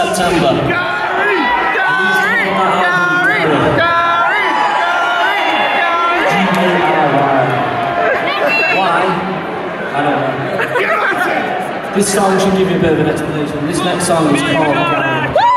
September. Why? I don't know. This song should give you a bit of an explanation. This next song is called...